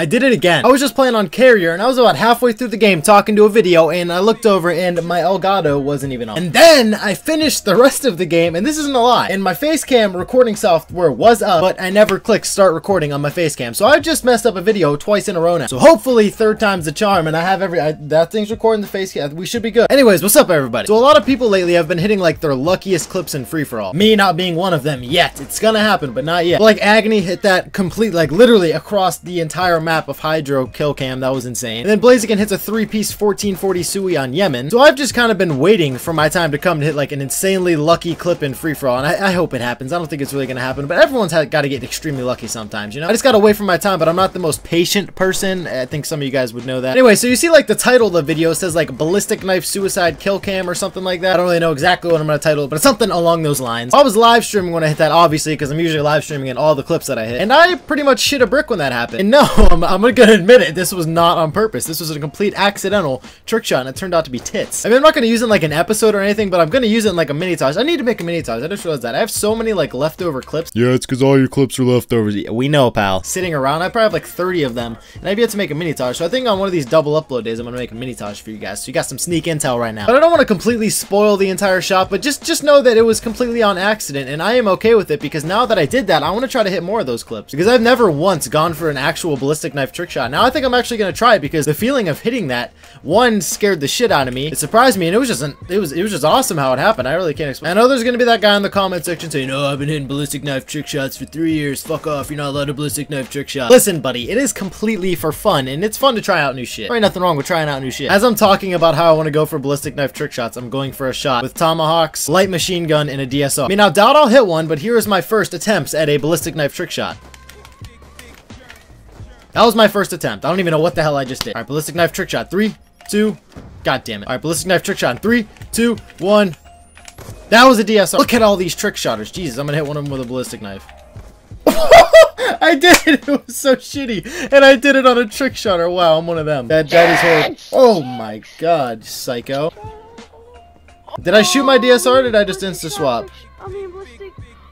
I did it again. I was just playing on carrier and I was about halfway through the game talking to a video and I looked over and my Elgato wasn't even on. And then I finished the rest of the game and this isn't a lie. And my facecam recording software was up, but I never clicked start recording on my facecam. So I've just messed up a video twice in a row now. So hopefully third time's the charm and I have every, I, that thing's recording the facecam. We should be good. Anyways, what's up everybody? So a lot of people lately have been hitting like their luckiest clips in free-for-all. Me not being one of them yet. It's gonna happen, but not yet. But, like Agony hit that complete, like literally across the entire map of Hydro kill cam. That was insane. And then Blaziken hits a three-piece 1440 Sui on Yemen. So I've just kind of been waiting for my time to come to hit like an insanely lucky clip in free-for-all. And I, I, hope it happens. I don't think it's really gonna happen, but everyone's got to get extremely lucky sometimes, you know? I just gotta wait for my time, but I'm not the most patient person. I think some of you guys would know that. Anyway, so you see like the title of the video says like ballistic knife suicide kill cam or something like that. I don't really know exactly what I'm gonna title it, but it's something along those lines. I was live streaming when I hit that, obviously, because I'm usually live streaming in all the clips that I hit. And I pretty much shit a brick when that happened. And no, I'm, I'm gonna admit it, this was not on purpose. This was a complete accidental trick shot, and it turned out to be tits. I mean, I'm not gonna use it in like an episode or anything, but I'm gonna use it in like a mini taj. I need to make a mini taj. I just realized that. I have so many like leftover clips. Yeah, it's because all your clips are leftovers. Yeah, we know, pal. Sitting around, I probably have like 30 of them, and I've yet to make a mini taj. So I think on one of these double upload days, I'm gonna make a mini taj for you guys. So you got some sneak intel right now. But I don't want to completely spoil the entire shot, but just just know that it was completely on accident, and I am okay with it because now that I did that, I want to try to hit more of those clips because I've never once gone for an actual ballistic knife trick shot. Now I think I'm actually gonna try it because the feeling of hitting that one scared the shit out of me. It surprised me, and it was just an, it was it was just awesome how it happened. I really can't explain. I know there's gonna be that guy in the comment section saying, "Oh, I've been hitting ballistic knife trick shots for three years. Fuck off. You're not allowed to ballistic knife trick shot." Listen, buddy, it is completely for fun, and it's fun to try out new shit. There ain't nothing wrong with trying out new shit. As I'm talking about how I want to go for ballistic knife trick shots, I'm going for a shot with tomahawks, light machine gun, and a DSR. I mean, I doubt I'll hit one, but here is my first attempts at a ballistic knife trick shot. That was my first attempt. I don't even know what the hell I just did. All right, ballistic knife trick shot. Three, two, god damn it. All right, ballistic knife trick shot. Three, two, one. That was a DSR. Look at all these trick shotters. Jesus, I'm gonna hit one of them with a ballistic knife. I did it! It was so shitty. And I did it on a trick shotter. Wow, I'm one of them. That, that is horrible. Oh my god, psycho. Did I shoot my DSR or did I just insta-swap?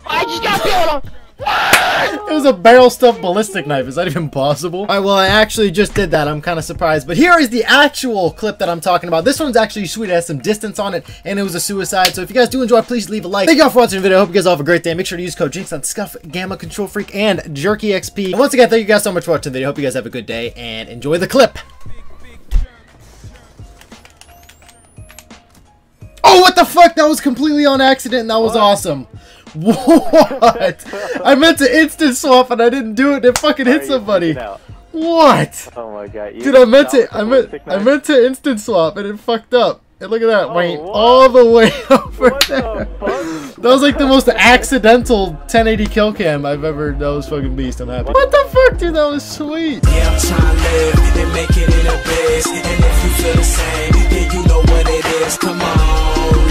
I just got killed it was a barrel stuffed ballistic knife. Is that even possible? Alright, well, I actually just did that. I'm kind of surprised. But here is the actual clip that I'm talking about. This one's actually sweet. It has some distance on it, and it was a suicide. So if you guys do enjoy, please leave a like. Thank y'all for watching the video. I hope you guys all have a great day. Make sure to use code JINX on Scuf, Gaming, Kontrol Freek, and Jerky XP. And once again, thank you guys so much for watching the video. Hope you guys have a good day, and enjoy the clip. Oh, what the fuck? That was completely on accident, and that was what? awesome. What? I meant to instant swap and I didn't do it. It fucking hit somebody. What? Oh my god. You Dude, I meant to. I meant. I meant to instant swap and it fucked up. And look at that, oh, went what? all the way over what there. The that was like the most accidental 1080 kill cam I've ever. That was fucking beast. I'm happy. What the fuck, dude? That was sweet. Yeah, I'm trying to live and make it in a biz. And if you feel the same, then you know what it is. Come on.